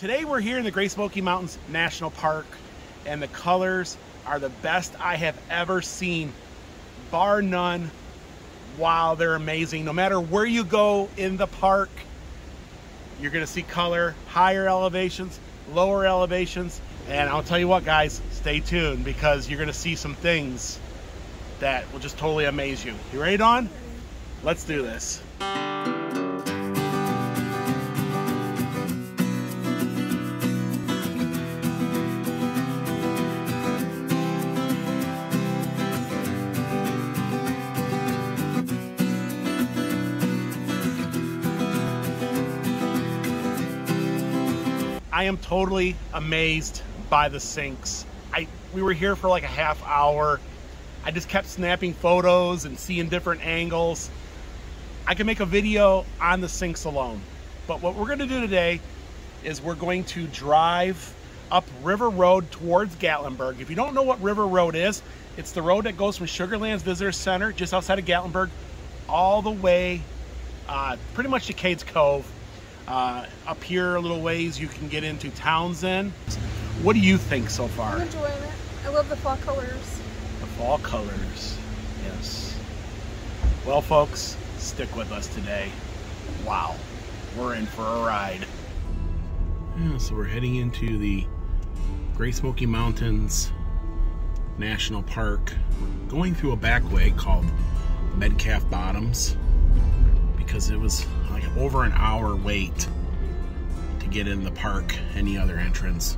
Today we're here in the Great Smoky Mountains National Park and the colors are the best I have ever seen, bar none. Wow, they're amazing. No matter where you go in the park, you're gonna see color, higher elevations, lower elevations. And I'll tell you what guys, stay tuned because you're gonna see some things that will just totally amaze you. You ready, Dawn? Let's do this. I am totally amazed by the sinks. I we were here for like a half hour. I just kept snapping photos and seeing different angles. I can make a video on the sinks alone. But what we're going to do today is we're going to drive up River Road towards Gatlinburg. If you don't know what River Road is, it's the road that goes from Sugarlands Visitor Center just outside of Gatlinburg all the way uh, pretty much to Cades Cove uh, up here a little ways, you can get into Townsend. What do you think so far? I'm enjoying it. I love the fall colors. The fall colors, yes. Well, folks, stick with us today. Wow, we're in for a ride. Yeah, so we're heading into the Great Smoky Mountains National Park. We're going through a back way called Metcalf Bottoms because it was over an hour wait to get in the park, any other entrance.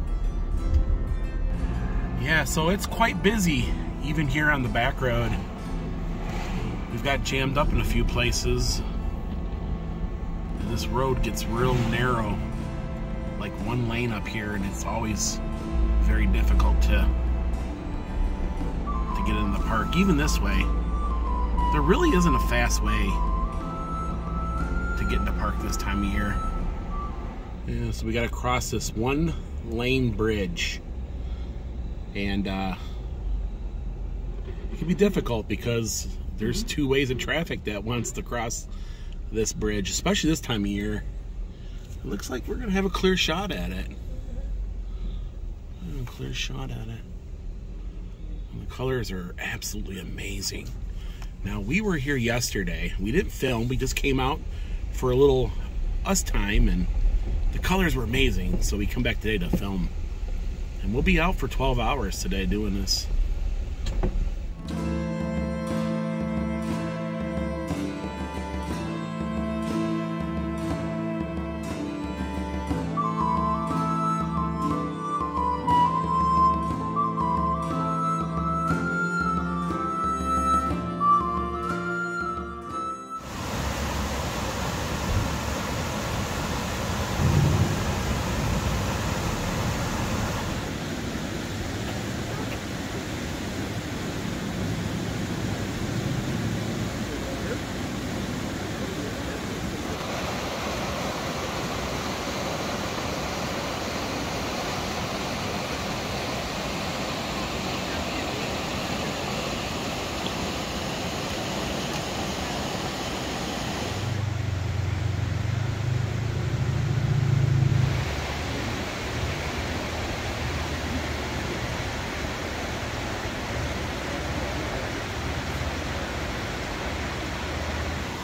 Yeah, so it's quite busy even here on the back road. We've got jammed up in a few places. This road gets real narrow, like one lane up here, and it's always very difficult to to get in the park. Even this way, there really isn't a fast way get into park this time of year. Yeah, so we got to cross this one lane bridge. And uh, it can be difficult because there's mm-hmm. two ways of traffic that wants to cross this bridge, especially this time of year. It looks like we're going to have a clear shot at it. A clear shot at it. And the colors are absolutely amazing. Now, we were here yesterday. We didn't film, we just came out for a little us time and the colors were amazing so we come back today to film. And we'll be out for 12 hours today doing this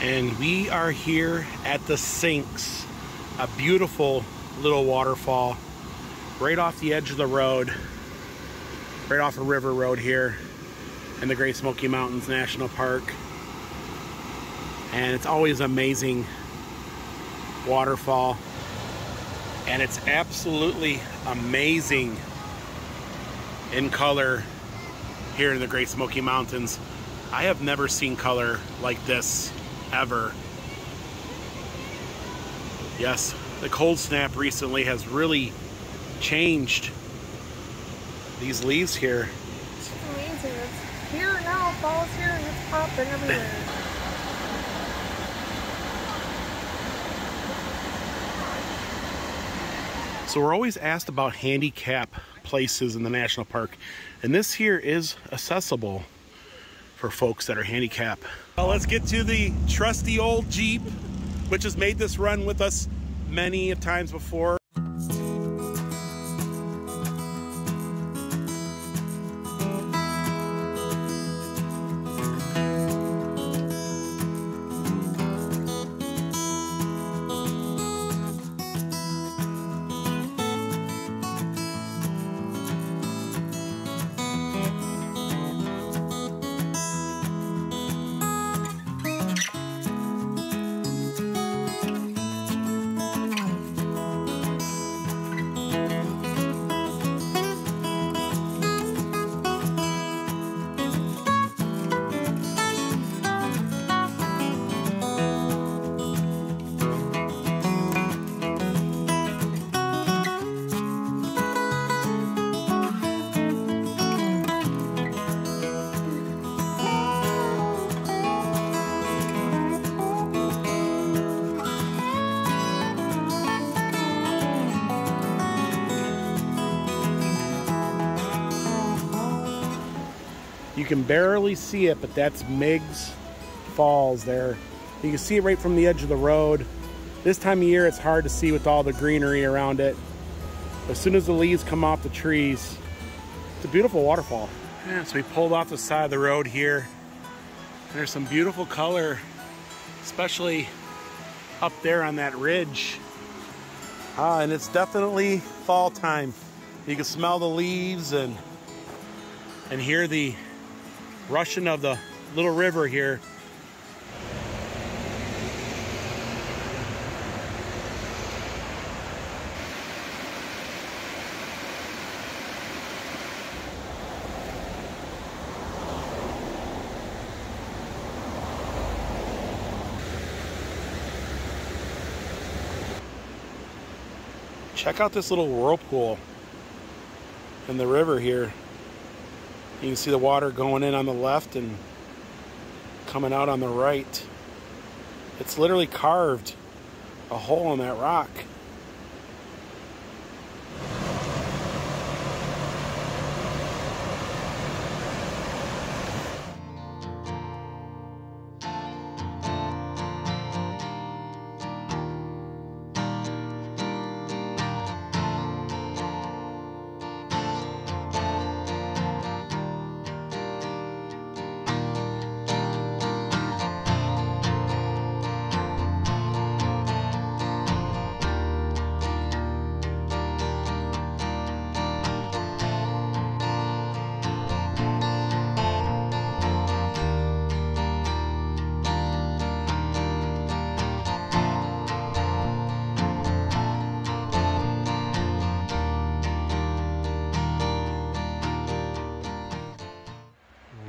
and we are here at the Sinks, a beautiful little waterfall right off the edge of the road, right off a of river road here in the Great Smoky Mountains National Park. And it's always amazing waterfall. And it's absolutely amazing in color here in the Great Smoky Mountains. I have never seen color like this ever. Yes, the cold snap recently has really changed these leaves here. It's amazing. It's here now, fall's here, and it's popping everywhere. So we're always asked about handicap places in the national park, and this here is accessible for folks that are handicapped. Well, let's get to the trusty old Jeep, which has made this run with us many times before. Can barely see it, but that's Meigs Falls there. You can see it right from the edge of the road. This time of year, it's hard to see with all the greenery around it. As soon as the leaves come off the trees, it's a beautiful waterfall. Yeah, so we pulled off the side of the road here. There's some beautiful color, especially up there on that ridge. Ah, and it's definitely fall time. You can smell the leaves and and hear the rushing of the little river here. Check out this little whirlpool in the river here. You can see the water going in on the left and coming out on the right. It's literally carved a hole in that rock.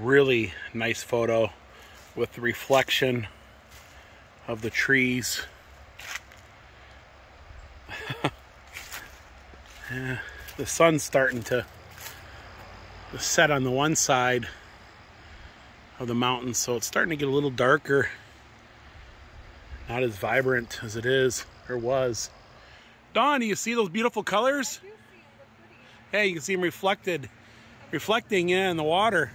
Really nice photo with the reflection of the trees. yeah, the sun's starting to set on the one side of the mountain, so it's starting to get a little darker. Not as vibrant as it is or was. Dawn, do you see those beautiful colors? Yeah, you can see them reflected, reflecting in the water.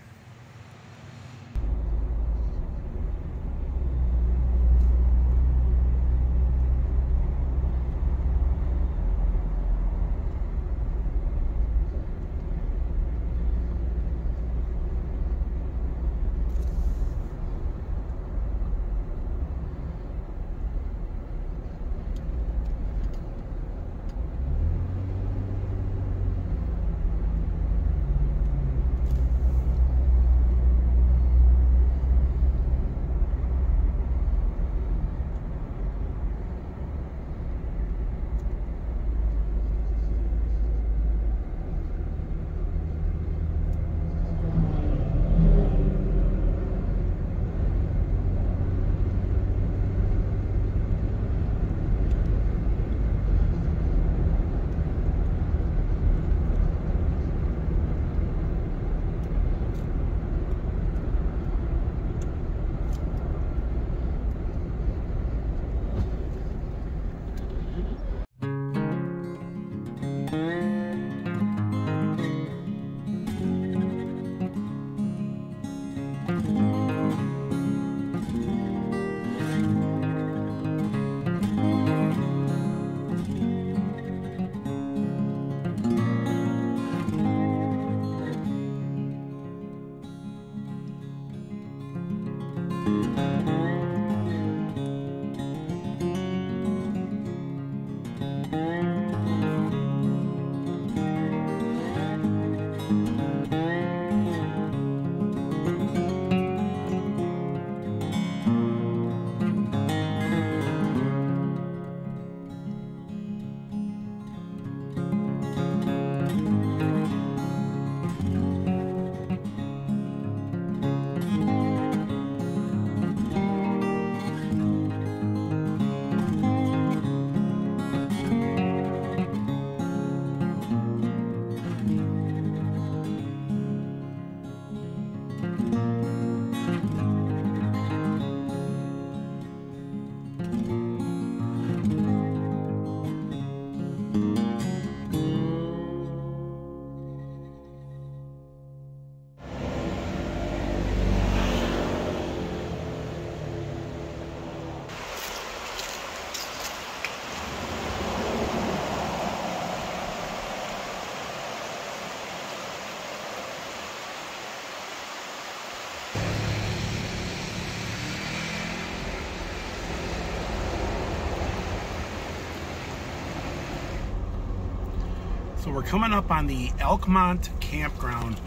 So we're coming up on the Elkmont campground.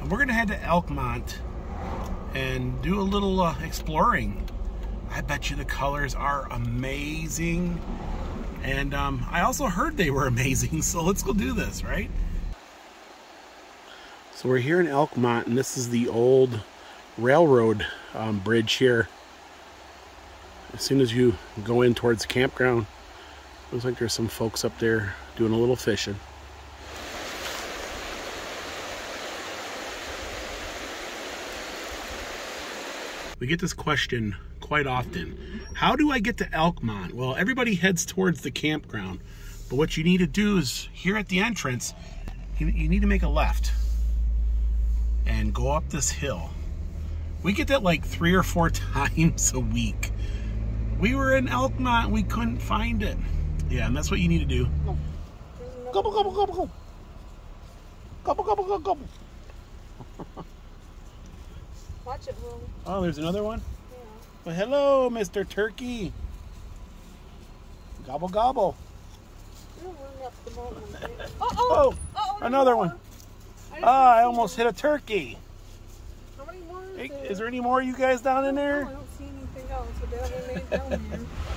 And we're gonna head to Elkmont and do a little uh, exploring. I bet you the colors are amazing. And um, I also heard they were amazing, so let's go do this, right? So we're here in Elkmont, and this is the old railroad um, bridge here. As soon as you go in towards the campground, looks like there's some folks up there doing a little fishing. We get this question quite often. How do I get to Elkmont? Well, everybody heads towards the campground. But what you need to do is here at the entrance, you, you need to make a left and go up this hill. We get that like three or four times a week. We were in Elkmont, we couldn't find it. Yeah, and that's what you need to do. Gobble, gobble, gobble, gobble. Gobble, gobble, gobble, gobble. Watch it, Will. Oh, there's another one? Yeah. Well, hello, Mr. Turkey. Gobble, gobble. You're running up the mountain. Oh, Uh-oh. another one. I Ah, I almost hit a turkey. How many more is Hey, there? is there any more you guys down in No, I don't see anything else. But they haven't made down there.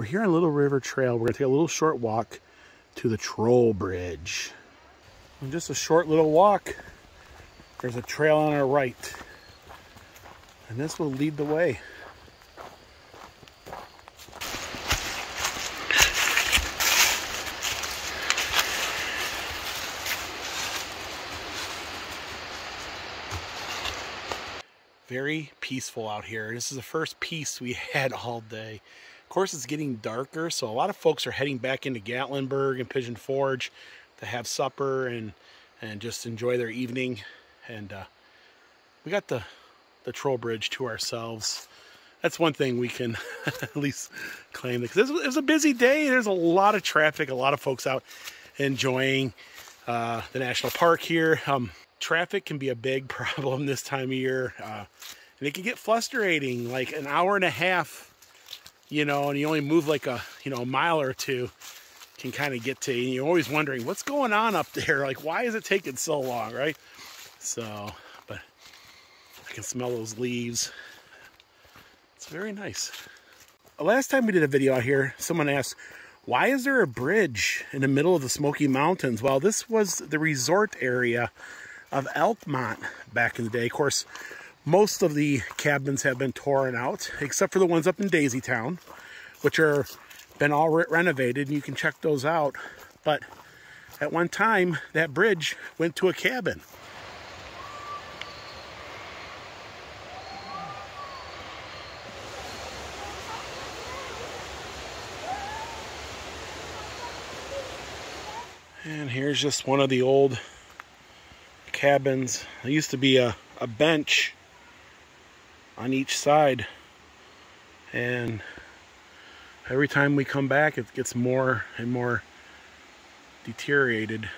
We're here on Little River Trail. We're gonna take a little short walk to the Troll Bridge. And just a short little walk. There's a trail on our right. And this will lead the way. Very peaceful out here. This is the first peace we had all day. Course, it's getting darker, so a lot of folks are heading back into Gatlinburg and Pigeon Forge to have supper and and just enjoy their evening. And uh, we got the the Troll Bridge to ourselves. That's one thing we can at least claim because it was a busy day. There's a lot of traffic, a lot of folks out enjoying uh, the national park here. Um, traffic can be a big problem this time of year, uh, and it can get frustrating. Like an hour and a half, you know, and you only move like a you know a mile or two, can kind of get to you. And you're always wondering what's going on up there. Like why is it taking so long, right? So, but I can smell those leaves. It's very nice. Last time we did a video out here, someone asked, why is there a bridge in the middle of the Smoky Mountains? Well, this was the resort area of Elkmont back in the day. Of course, most of the cabins have been torn out, except for the ones up in Daisy Town, which are been all re- renovated, and you can check those out. But at one time, that bridge went to a cabin. And here's just one of the old cabins. There used to be a, a bench on each side. And every time we come back, it gets more and more deteriorated.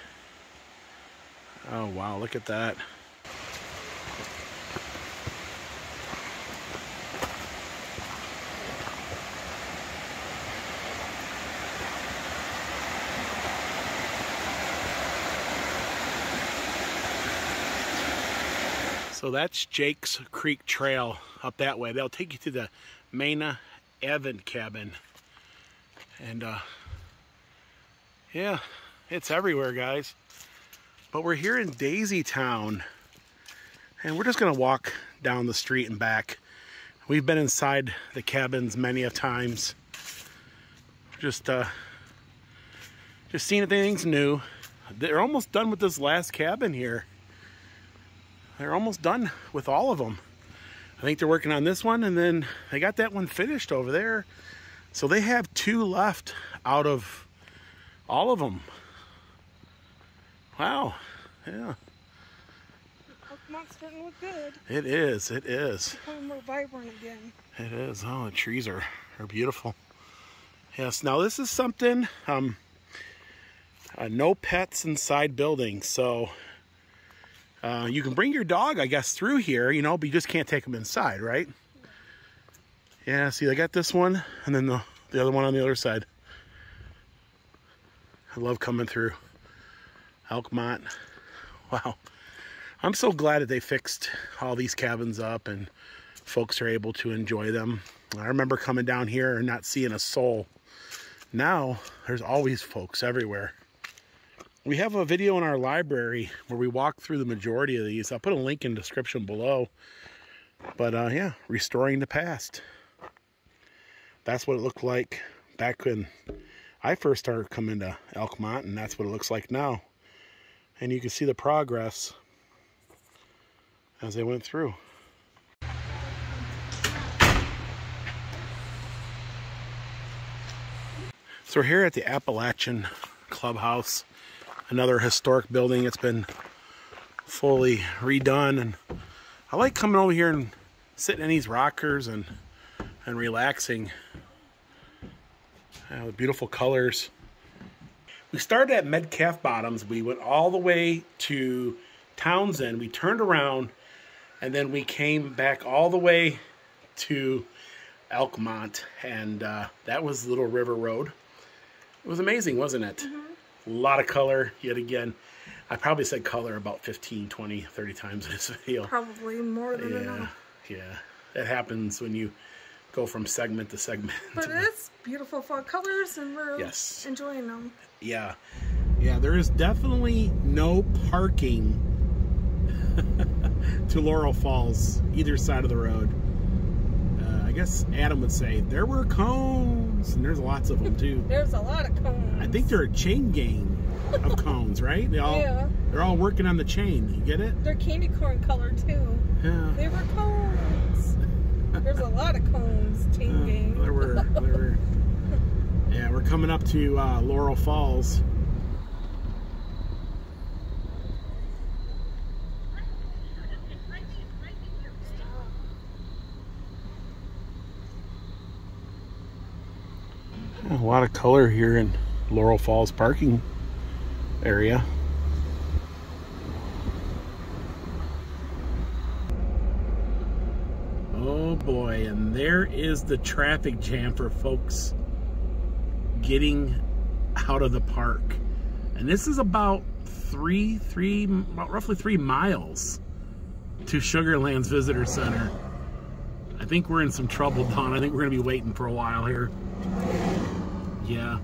Oh, wow, look at that. So that's Jake's Creek Trail up that way. They'll take you to the Mayna Avent cabin. And uh, yeah, it's everywhere, guys. But we're here in Daisy Town. And we're just gonna walk down the street and back. We've been inside the cabins many of times. Just uh, just seeing if anything's new. They're almost done with this last cabin here they're almost done with all of them. I think they're working on this one and then they got that one finished over there. So they have two left out of all of them. Wow. Yeah, Elkmont's starting look good. it is. It is. Becoming more vibrant again. It is. Oh, the trees are, are beautiful. Yes, now this is something, um, uh, no pets inside buildings. So Uh, you can bring your dog, I guess, through here, you know, but you just can't take them inside, right? Yeah, see, they got this one, and then the, the other one on the other side. I love coming through Elkmont. Wow. I'm so glad that they fixed all these cabins up and folks are able to enjoy them. I remember coming down here and not seeing a soul. Now, there's always folks everywhere. We have a video in our library where we walk through the majority of these. I'll put a link in the description below. But uh, yeah, restoring the past. That's what it looked like back when I first started coming to Elkmont, and that's what it looks like now. And you can see the progress as they went through. So we're here at the Appalachian Clubhouse, another historic building. It's been fully redone, and I like coming over here and sitting in these rockers and and relaxing. Uh, beautiful colors. We started at Metcalf Bottoms. We went all the way to Townsend. We turned around, and then we came back all the way to Elkmont, and uh, that was Little River Road. It was amazing, wasn't it? Mm-hmm. A lot of color, yet again. I probably said color about 15, 20, 30 times in this video. Probably more than yeah, enough. Yeah, that happens when you go from segment to segment. But it's beautiful fall colors and we're yes. enjoying them. Yeah. Yeah, there is definitely no parking to Laurel Falls, either side of the road. Uh, I guess Adam would say there were cones, and there's lots of them too. there's a lot of cones. I think they're a chain gang of cones, right? They all yeah. they're all working on the chain. You get it? They're candy corn color too. Yeah. They were cones. There's a lot of cones, chain Uh, gang. there were, there were. Yeah, we're coming up to uh, Laurel Falls. Color here in Laurel Falls parking area. Oh boy, and there is the traffic jam for folks getting out of the park. And this is about three, three, about roughly three miles to Sugarlands Visitor Center. I think we're in some trouble, Dawn. I think we're going to be waiting for a while here. Yeah.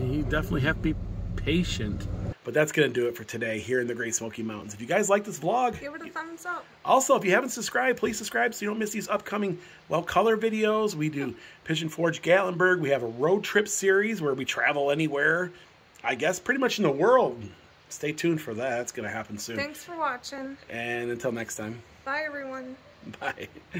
You definitely have to be patient. But that's going to do it for today here in the Great Smoky Mountains. If you guys like this vlog, Give it a thumbs up. also, if you haven't subscribed, please subscribe so you don't miss these upcoming well color videos. We do Pigeon Forge Gatlinburg. We have a road trip series where we travel anywhere, I guess, pretty much in the world. Stay tuned for that. It's going to happen soon. Thanks for watching. And until next time, Bye, everyone. bye.